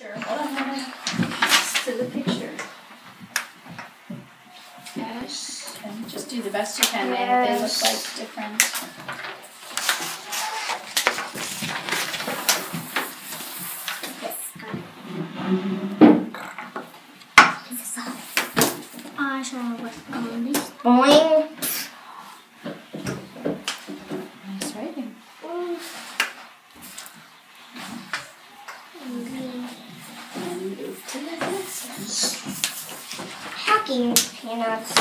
Sure. Hold on, hold on. To the picture. Yes. And just do the best you can. They, they look like different. I shall work on this. Boing. Nice writing. And move to the next Hacking peanuts.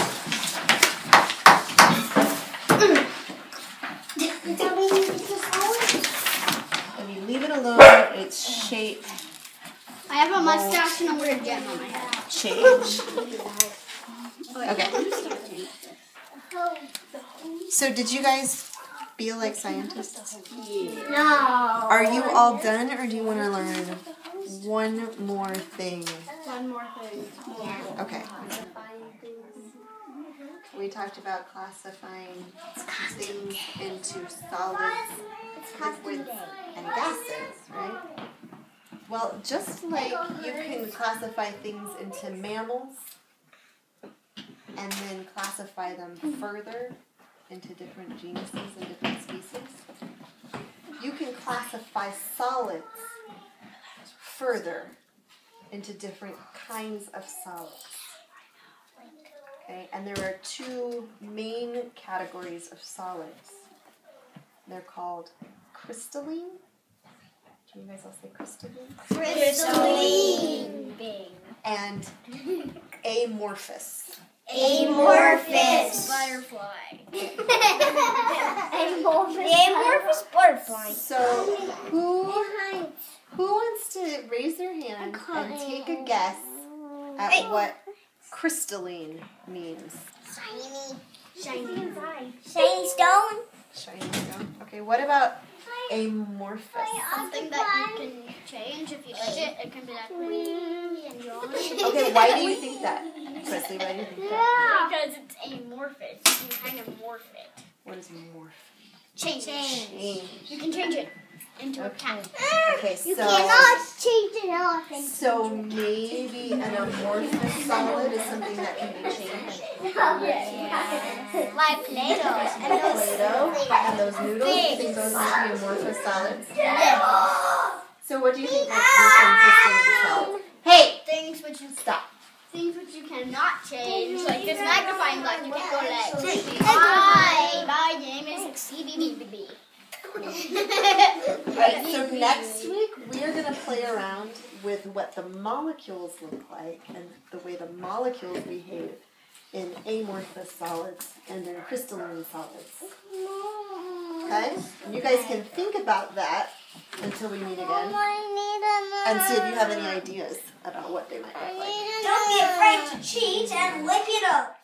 If you leave it alone, its shape I have a mustache and a weird gem on my head. change. Okay. So did you guys feel like scientists? No. Are you all done or do you want to learn one more thing? One more thing. Okay. We talked about classifying things into solids, liquids, and gases, right? Well, just like you can classify things into mammals and then classify them further into different genuses and different species, you can classify solids further into different kinds of solids. Okay, and there are two main categories of solids. They're called crystalline. Can you guys all say crystalline? Crystalline. And amorphous. Amorphous. Butterfly. The amorphous butterfly. So who who wants to raise their hand and take a guess at what crystalline means? Shiny. Shiny. Shiny stone. Shiny stone. Okay, what about amorphous? Something that you can change if you touch it. It can be like wee and drawing. Okay, why do you think that? Presley, why do you think that? Because it's amorphous. You can kind of morph it. What is morph? Change. Change. You can change it into a cat. Okay, You so cannot change it off. so maybe an amorphous solid is something that can be changed. Like Play-Doh. And those Play-Doh and those noodles. You think those might be amorphous solids? So what do you think makes ah. this one crystalline solid? Hey, Things which you stop. things which you cannot change, like this magnifying glass, you can't go like Hi. my my name is CBBB. Right, so next week we are going to play around with what the molecules look like and the way the molecules behave in amorphous solids and in crystalline solids. Okay? And you guys can think about that until we meet again and see if you have any ideas about what they might look like. Don't be afraid to cheat and lick it up.